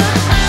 love.